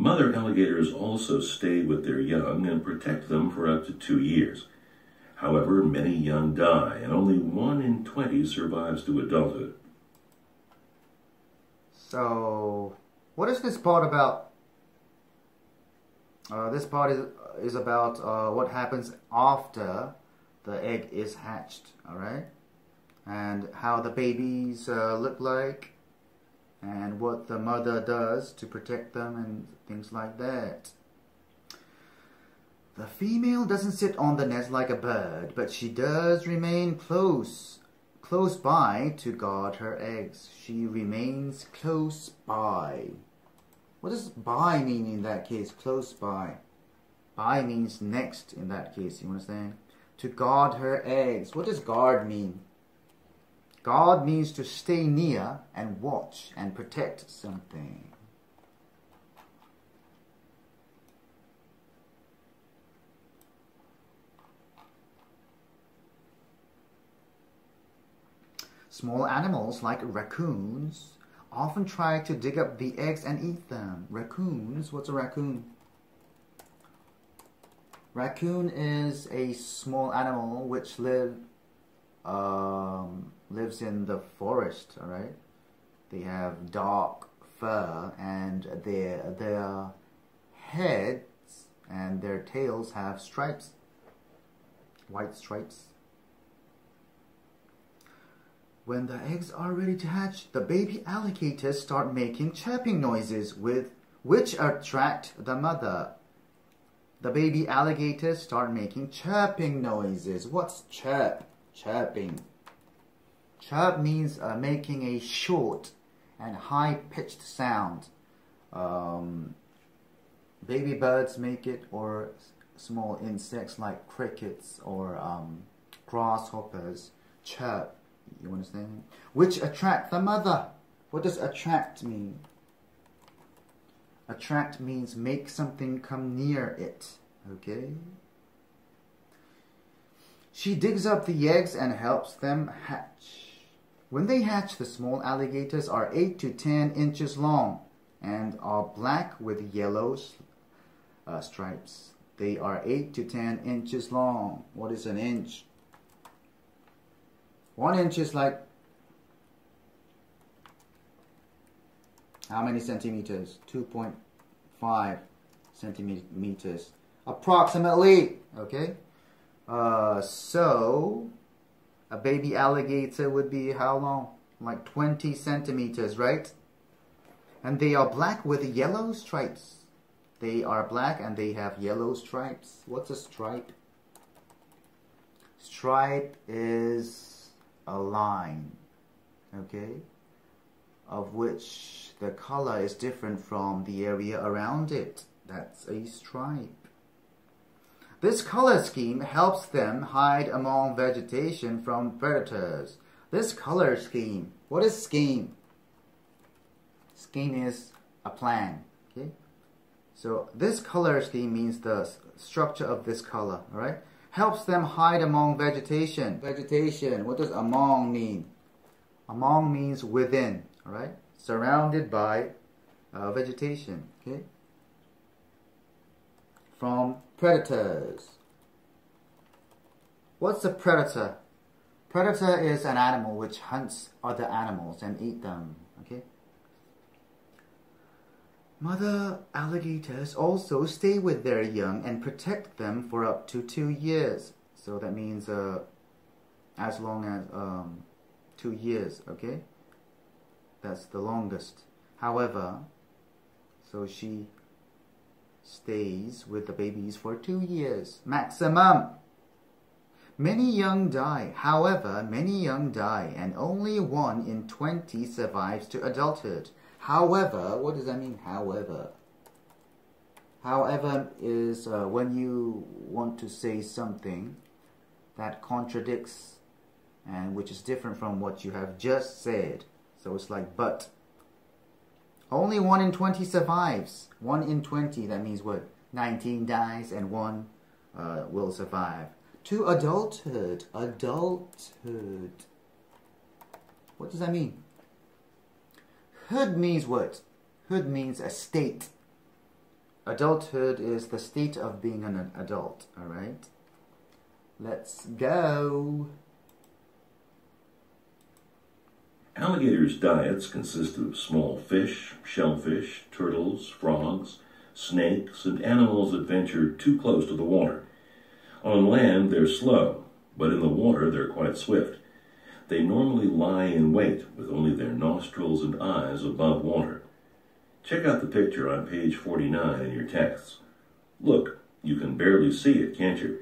Mother alligators also stay with their young and protect them for up to two years. However, many young die, and only one in 20 survives to adulthood. So, what is this part about? Uh, this part is, is about uh, what happens after the egg is hatched, alright? And how the babies uh, look like, what the mother does to protect them, and things like that. The female doesn't sit on the nest like a bird, but she does remain close close by to guard her eggs. She remains close by. What does by mean in that case? Close by. By means next in that case, you understand? To guard her eggs. What does guard mean? Guard means to stay near and watch and protect something. Small animals like raccoons often try to dig up the eggs and eat them. Raccoons, what's a raccoon? Raccoon is a small animal which live um, lives in the forest. All right, they have dark fur and their their heads and their tails have stripes, white stripes. When the eggs are ready to hatch, the baby alligators start making chirping noises with which attract the mother. The baby alligators start making chirping noises. What's chirp? Chirping. Chirp means uh, making a short and high-pitched sound. Um, baby birds make it, or small insects like crickets or um, grasshoppers chirp. You understand? Which attract the mother. What does attract mean? Attract means make something come near it. Okay? She digs up the eggs and helps them hatch. When they hatch, the small alligators are 8 to 10 inches long and are black with yellow uh, stripes. They are 8 to 10 inches long. What is an inch? One inch is like how many centimeters? 2.5 centimeters approximately. Okay. Uh, so a baby alligator would be how long? Like 20 centimeters, right? And they are black with yellow stripes. They are black and they have yellow stripes. What's a stripe? Stripe is a line, okay, of which the color is different from the area around it. That's a stripe. This color scheme helps them hide among vegetation from predators. This color scheme, what is scheme? Scheme is a plan, okay? So this color scheme means the structure of this color, all right? helps them hide among vegetation. Vegetation, what does among mean? Among means within, all right? Surrounded by uh, vegetation, okay? From predators. What's a predator? Predator is an animal which hunts other animals and eat them, okay? Mother alligators also stay with their young and protect them for up to two years. So that means uh, as long as um, two years, okay? That's the longest. However, so she stays with the babies for two years maximum. Many young die. However, many young die and only one in 20 survives to adulthood. However, what does that mean? However, however is uh, when you want to say something that contradicts and which is different from what you have just said. So it's like but. Only 1 in 20 survives. 1 in 20, that means what? 19 dies and 1 uh, will survive. To adulthood. Adulthood. What does that mean? Hood means what? Hood means a state. Adulthood is the state of being an adult, alright? Let's go. Alligators' diets consist of small fish, shellfish, turtles, frogs, snakes, and animals that venture too close to the water. On land, they're slow, but in the water, they're quite swift. They normally lie in wait with only their nostrils and eyes above water. Check out the picture on page 49 in your texts. Look, you can barely see it, can't you?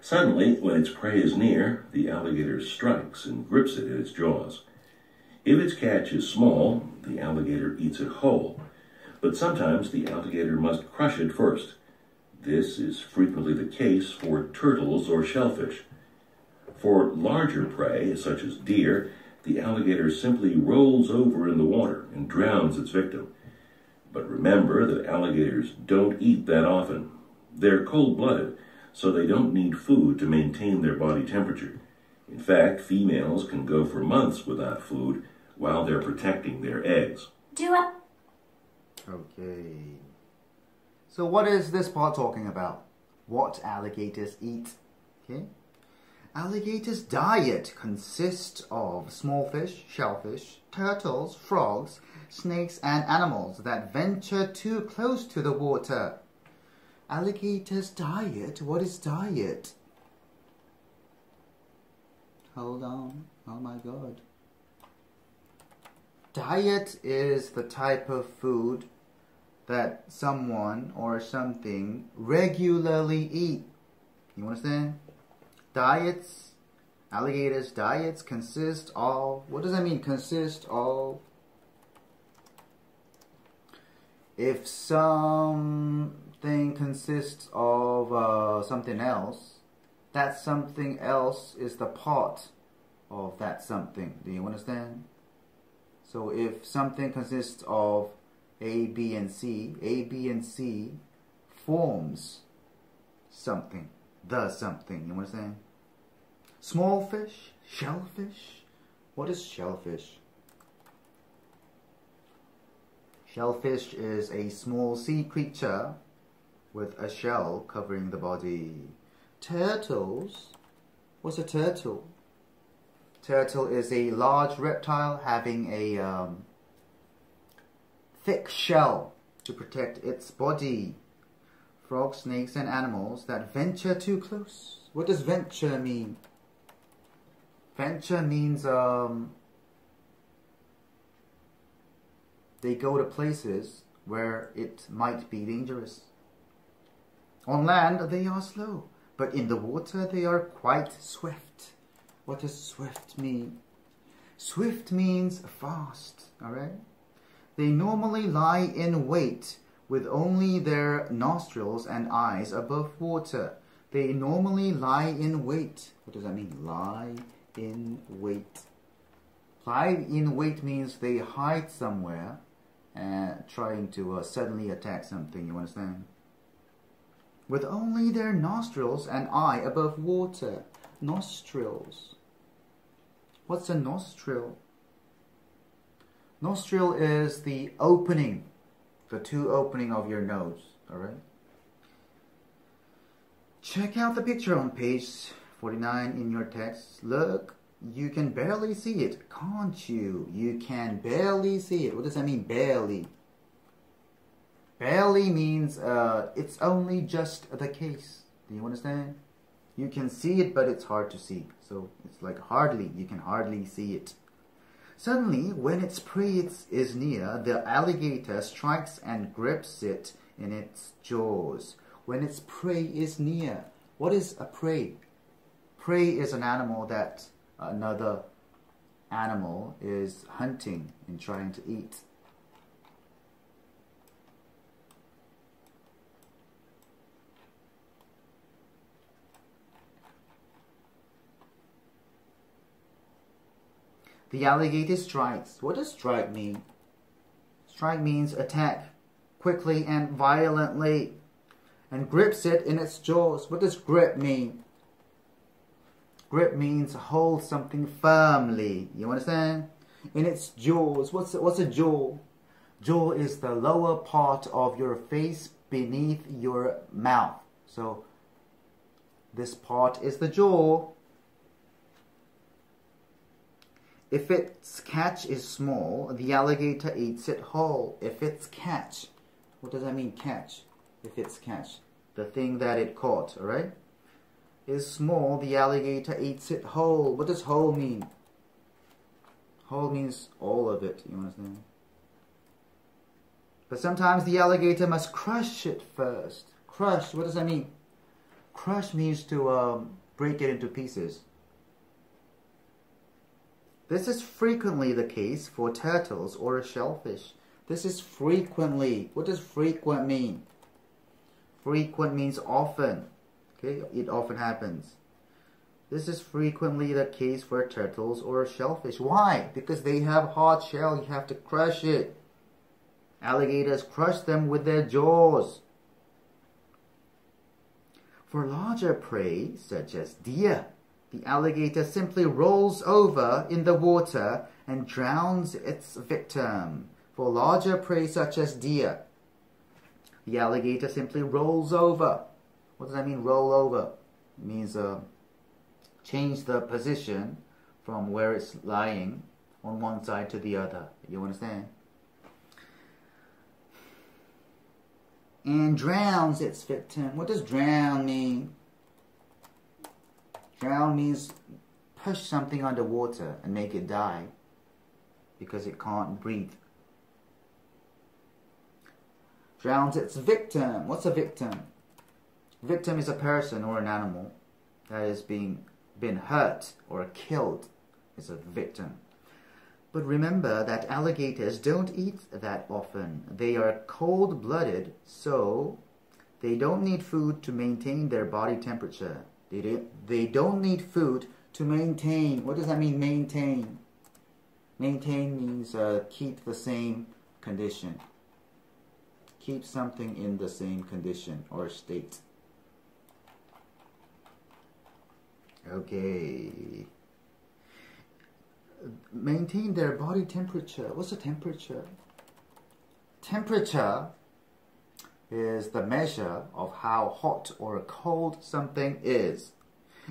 Suddenly, when its prey is near, the alligator strikes and grips it in its jaws. If its catch is small, the alligator eats it whole, but sometimes the alligator must crush it first. This is frequently the case for turtles or shellfish. For larger prey, such as deer, the alligator simply rolls over in the water and drowns its victim. But remember that alligators don't eat that often. They're cold blooded, so they don't need food to maintain their body temperature. In fact, females can go for months without food while they're protecting their eggs. Do it. Okay. So what is this part talking about? What alligators eat? Okay. Alligators' diet consists of small fish, shellfish, turtles, frogs, snakes, and animals that venture too close to the water. Alligators' diet? What is diet? Hold on. Oh my god. Diet is the type of food that someone or something regularly eat. You understand? Diets, alligators' diets consist of, what does that mean? Consist of, if something consists of uh, something else, that something else is the part of that something. Do you understand? So if something consists of A, B, and C, A, B, and C forms something, the something. You understand? Small fish, shellfish. What is shellfish? Shellfish is a small sea creature with a shell covering the body. Turtles? What's a turtle? Turtle is a large reptile having a um, thick shell to protect its body. Frogs, snakes, and animals that venture too close. What does venture mean? Venture means um, they go to places where it might be dangerous. On land, they are slow, but in the water, they are quite swift. What does swift mean? Swift means fast, alright? They normally lie in wait with only their nostrils and eyes above water. They normally lie in wait. What does that mean? Lie in wait. Lie in wait means they hide somewhere and trying to uh, suddenly attack something, you understand? With only their nostrils and eye above water. Nostrils. What's a nostril? Nostril is the opening, the two opening of your nose, alright? Check out the picture on page 49 in your text. Look, you can barely see it, can't you? You can barely see it. What does that mean, barely? Barely means uh, it's only just the case. Do you understand? You can see it, but it's hard to see. So it's like hardly, you can hardly see it. Suddenly, when its prey is near, the alligator strikes and grips it in its jaws. When its prey is near, what is a prey? Prey is an animal that another animal is hunting and trying to eat. The alligator strikes. What does strike mean? Strike means attack quickly and violently and grips it in its jaws. What does grip mean? Grip means hold something firmly. You understand? In its jaws. What's a, what's a jaw? Jaw is the lower part of your face beneath your mouth. So this part is the jaw. If its catch is small, the alligator eats it whole. If its catch, what does that mean, catch? If its catch, the thing that it caught, alright, is small, the alligator eats it whole. What does whole mean? Whole means all of it, you understand? But sometimes the alligator must crush it first. Crush, what does that mean? Crush means to um, break it into pieces. This is frequently the case for turtles or a shellfish. This is frequently. What does frequent mean? Frequent means often. Okay, it often happens. This is frequently the case for turtles or shellfish. Why? Because they have hard shell, you have to crush it. Alligators crush them with their jaws. For larger prey, such as deer, the alligator simply rolls over in the water and drowns its victim. For larger prey, such as deer, the alligator simply rolls over. What does that mean, roll over? It means uh, change the position from where it's lying on one side to the other. You understand? And drowns its victim. What does drown mean? Drown means push something underwater and make it die because it can't breathe. Drowns its victim. What's a victim? Victim is a person or an animal that is being been hurt or killed is a victim. But remember that alligators don't eat that often. They are cold-blooded, so they don't need food to maintain their body temperature. They don't, they don't need food to maintain. What does that mean, maintain? Maintain means uh, keep the same condition. Keep something in the same condition or state. Okay. Maintain their body temperature. What's the temperature? Temperature is the measure of how hot or cold something is.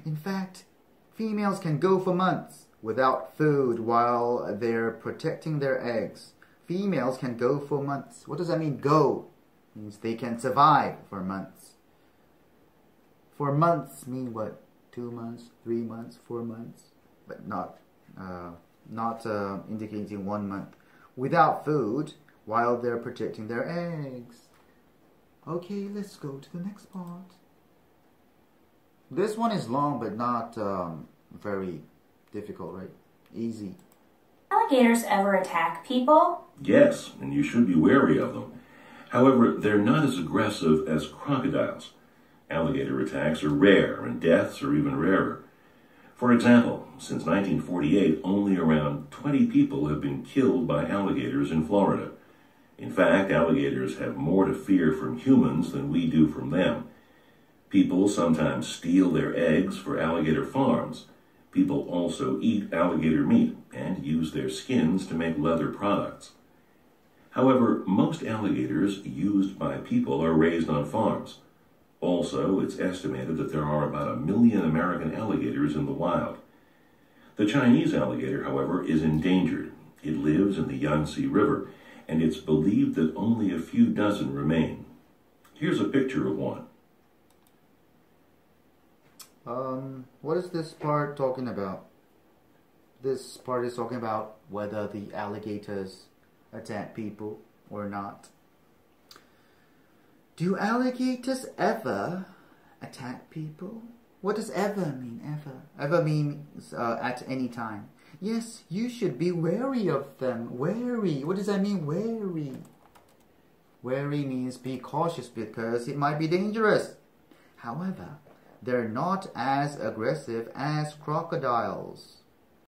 In fact, females can go for months without food while they're protecting their eggs. Females can go for months. What does that mean, go? It means they can survive for months. For months mean what? Two months, three months, four months, but not, uh, not uh, indicating one month. Without food while they're protecting their eggs. Okay, let's go to the next part. This one is long but not um, very difficult, right? Easy. Alligators ever attack people? Yes, and you should be wary of them. However, they're not as aggressive as crocodiles. Alligator attacks are rare, and deaths are even rarer. For example, since 1948, only around 20 people have been killed by alligators in Florida. In fact, alligators have more to fear from humans than we do from them. People sometimes steal their eggs for alligator farms. People also eat alligator meat and use their skins to make leather products. However, most alligators used by people are raised on farms. Also, it's estimated that there are about a million American alligators in the wild. The Chinese alligator, however, is endangered. It lives in the Yangtze River and it's believed that only a few dozen remain. Here's a picture of one. Um, what is this part talking about? This part is talking about whether the alligators attack people or not. Do alligators ever attack people? What does ever mean, ever? Ever means uh, at any time. Yes, you should be wary of them. Wary. What does that mean, wary? Wary means be cautious because it might be dangerous. However, they're not as aggressive as crocodiles.